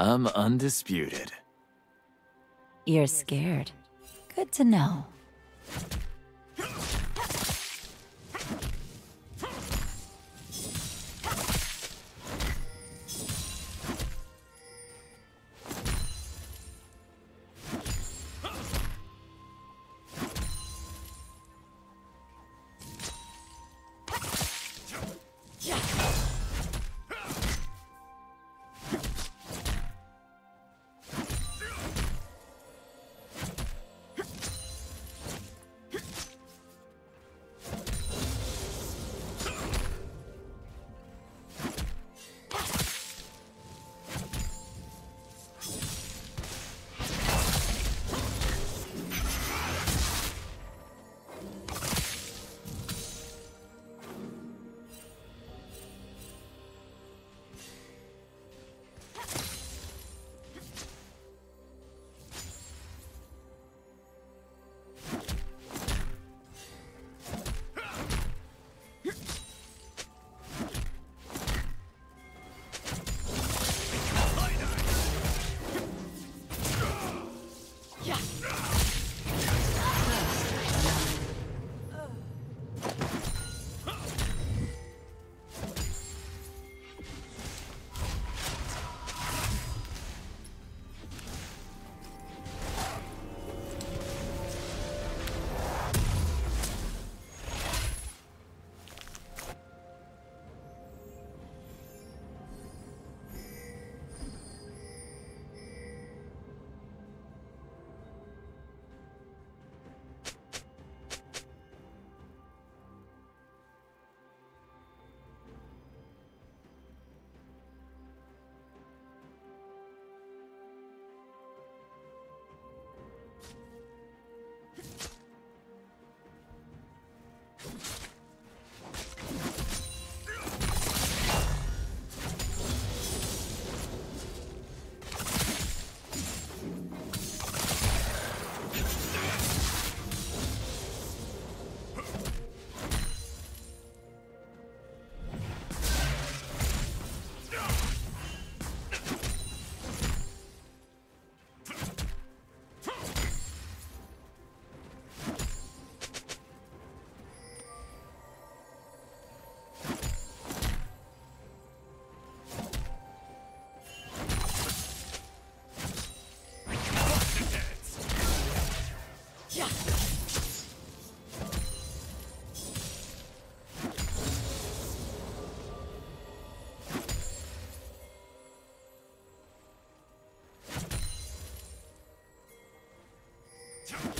I'm undisputed. You're scared. Good to know. Blue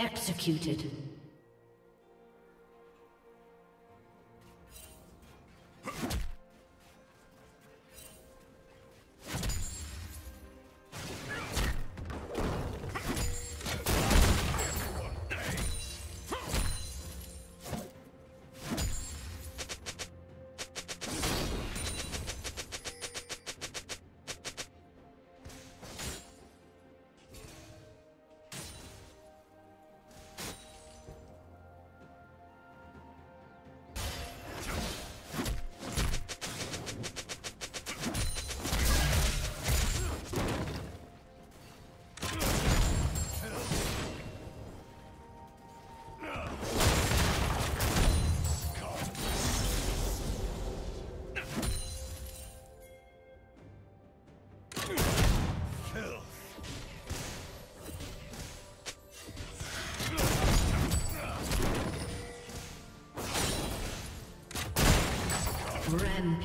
Executed.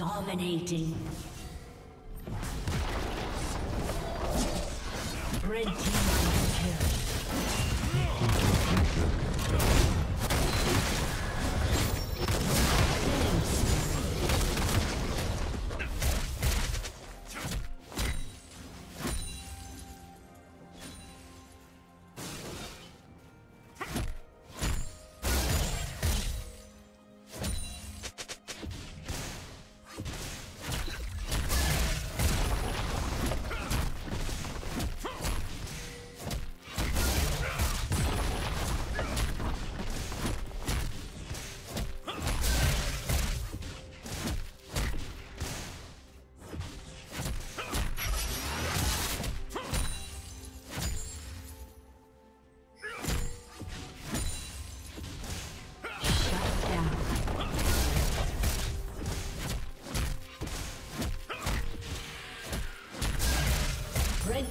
Dominating. Red team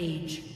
Rampage.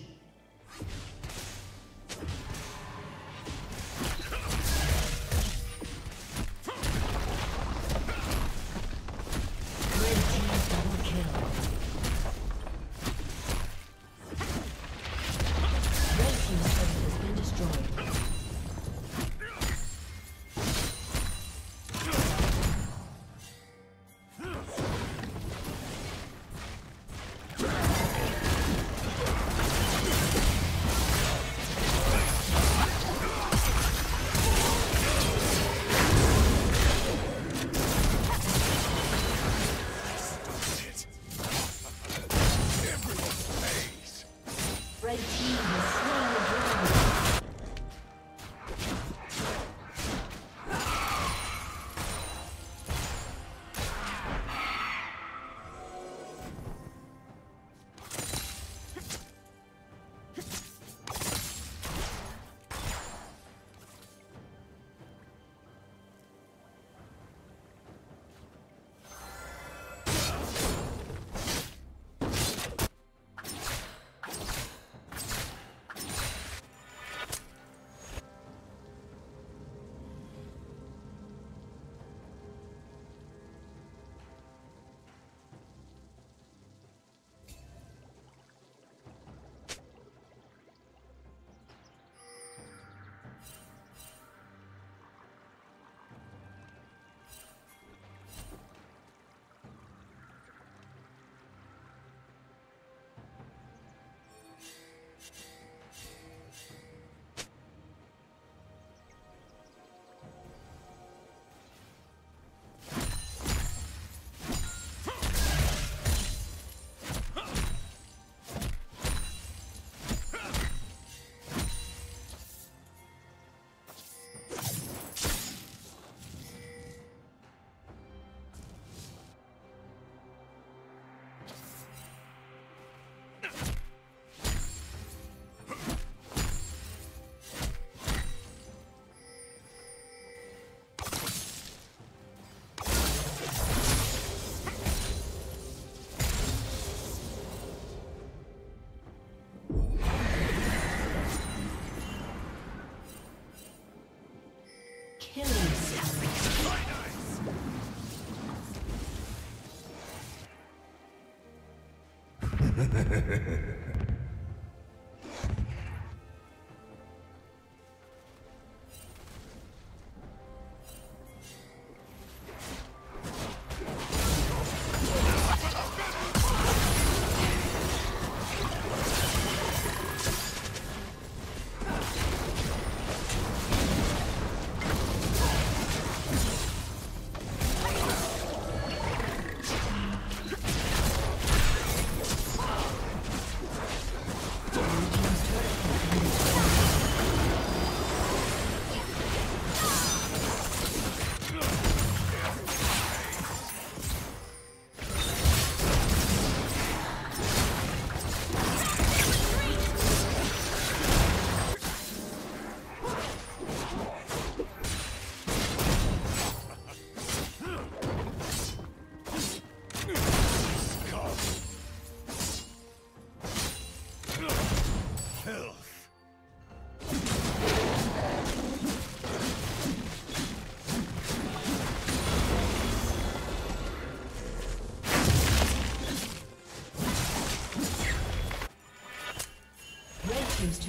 Ha ha ha ha.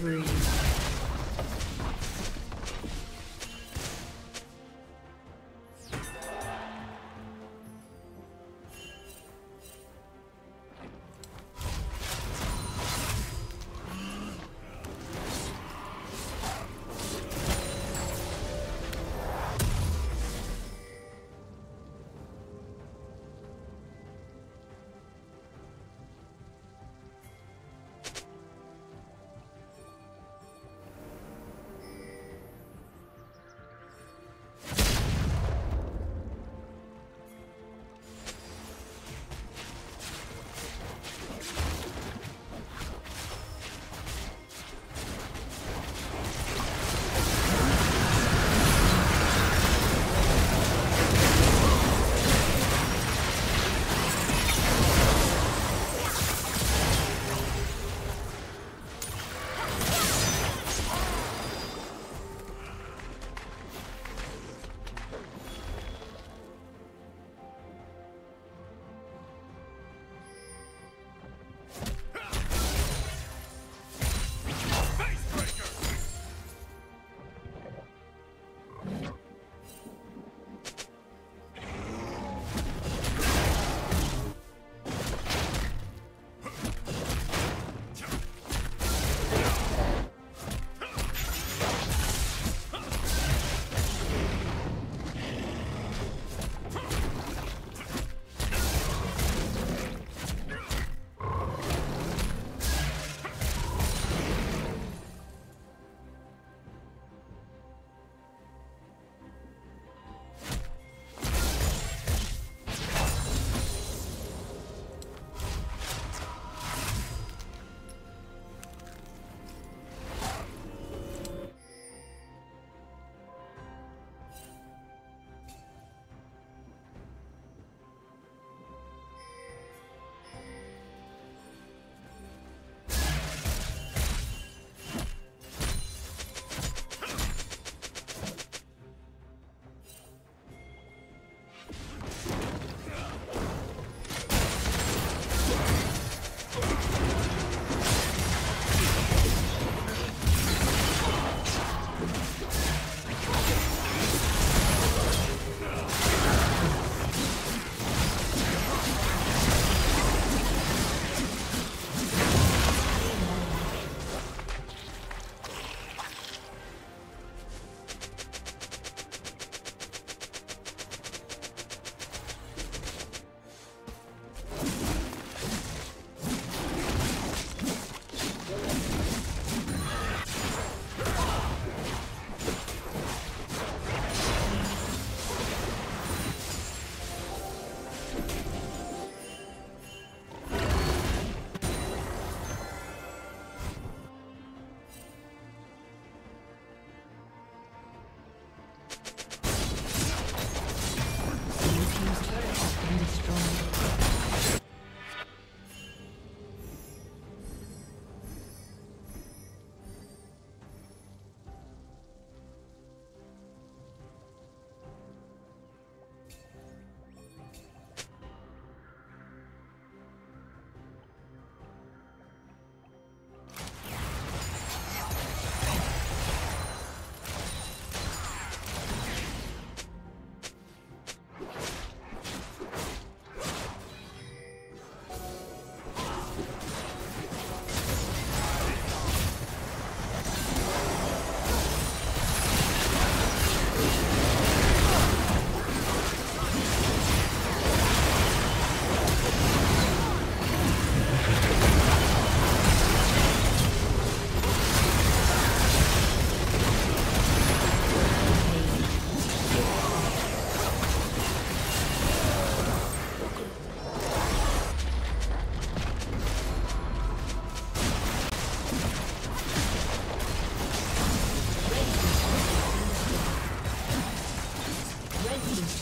Spree.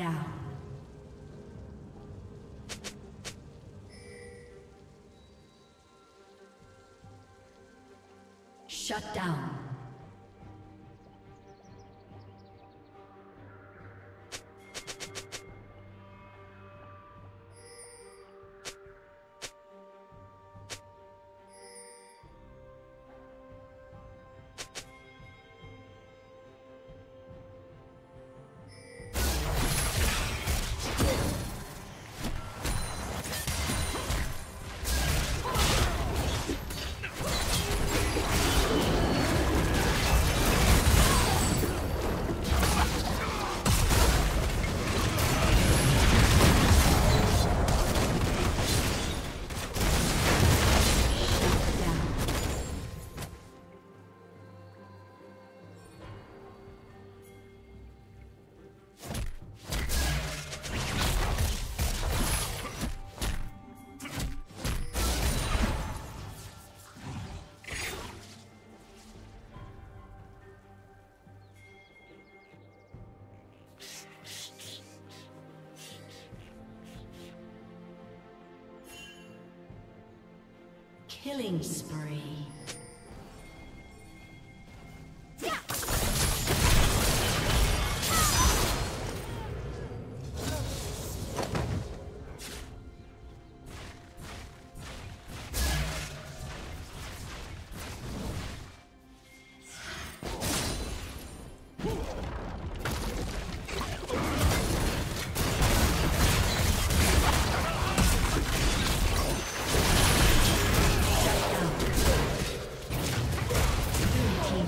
Down. Shut down. Killing spree.